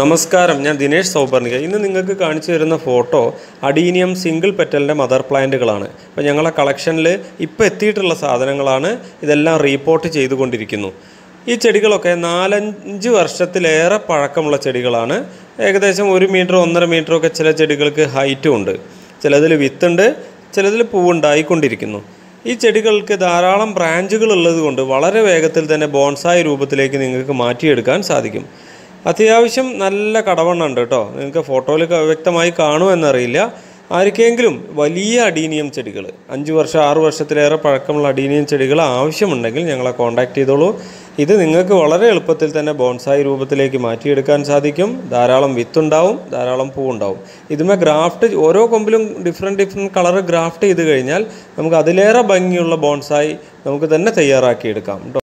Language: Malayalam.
നമസ്കാരം ഞാൻ ദിനേഷ് സൗപർണിക. ഇന്ന് നിങ്ങൾക്ക് കാണിച്ചു തരുന്ന ഫോട്ടോ അഡീനിയം സിംഗിൾ പെറ്റലിന്റെ മദർ പ്ലാന്റുകളാണ്. അപ്പോൾ ഞങ്ങളുടെ കളക്ഷനിൽ ഇപ്പോൾ എത്തിയിട്ടുള്ള സാധനങ്ങളാണ് ഇതെല്ലാം റീപോർട്ട് ചെയ്തുകൊണ്ടിരിക്കുന്നു. ഈ ചെടികളൊക്കെ നാലഞ്ച് വർഷത്തിലേറെ പഴക്കമുള്ള ചെടികളാണ്. ഏകദേശം ഒരു മീറ്റർ ഒന്നര മീറ്ററൊക്കെ ചില ചെടികൾക്ക് ഹൈറ്റും ഉണ്ട്. ചിലതിൽ വിത്തുണ്ട് ചിലതിൽ പൂവുണ്ടായിക്കൊണ്ടിരിക്കുന്നു. ഈ ചെടികൾക്ക് ധാരാളം ബ്രാഞ്ചുകൾ ഉള്ളത് കൊണ്ട് വളരെ വേഗത്തിൽ തന്നെ ബോൺസായ രൂപത്തിലേക്ക് നിങ്ങൾക്ക് മാറ്റിയെടുക്കാൻ സാധിക്കും. അത്യാവശ്യം നല്ല കടവണ്ണം ഉണ്ട് കേട്ടോ. നിങ്ങൾക്ക് ഫോട്ടോയിൽ വ്യക്തമായി കാണുമെന്നറിയില്ല. ആർക്കെങ്കിലും വലിയ അഡീനിയം ചെടികൾ അഞ്ച് വർഷം ആറ് വർഷത്തിലേറെ പഴക്കമുള്ള അഡീനിയം ചെടികൾ ആവശ്യമുണ്ടെങ്കിൽ ഞങ്ങളെ കോൺടാക്ട് ചെയ്തോളൂ. ഇത് നിങ്ങൾക്ക് വളരെ എളുപ്പത്തിൽ തന്നെ ബോൺസായി രൂപത്തിലേക്ക് മാറ്റിയെടുക്കാൻ സാധിക്കും. ധാരാളം വിത്തുണ്ടാവും ധാരാളം പൂവുണ്ടാവും. ഇതുമേ ഗ്രാഫ്റ്റ് ഓരോ കൊമ്പിലും ഡിഫറെന്റ് ഡിഫറെന്റ് കളർ ഗ്രാഫ്റ്റ് ചെയ്ത് കഴിഞ്ഞാൽ നമുക്ക് അതിലേറെ ഭംഗിയുള്ള ബോൺസായി നമുക്ക് തന്നെ തയ്യാറാക്കിയെടുക്കാം.